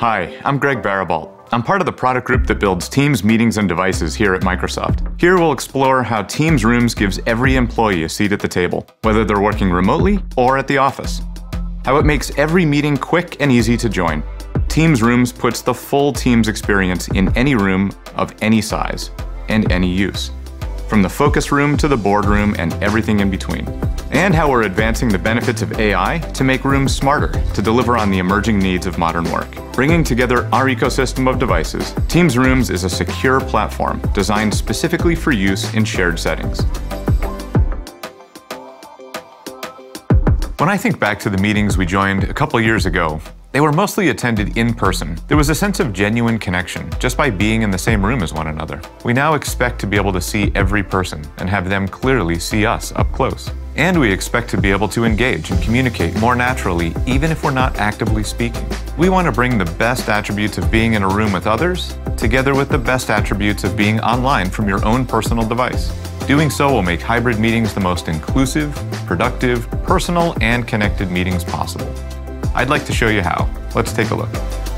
Hi, I'm Greg Baribault. I'm part of the product group that builds Teams meetings and devices here at Microsoft. Here we'll explore how Teams Rooms gives every employee a seat at the table, whether they're working remotely or at the office. How it makes every meeting quick and easy to join. Teams Rooms puts the full Teams experience in any room of any size and any use from the focus room to the boardroom and everything in between. And how we're advancing the benefits of AI to make rooms smarter to deliver on the emerging needs of modern work. Bringing together our ecosystem of devices, Teams Rooms is a secure platform designed specifically for use in shared settings. When I think back to the meetings we joined a couple years ago, they were mostly attended in person. There was a sense of genuine connection just by being in the same room as one another. We now expect to be able to see every person and have them clearly see us up close. And we expect to be able to engage and communicate more naturally, even if we're not actively speaking. We want to bring the best attributes of being in a room with others, together with the best attributes of being online from your own personal device. Doing so will make hybrid meetings the most inclusive, productive, personal, and connected meetings possible. I'd like to show you how. Let's take a look.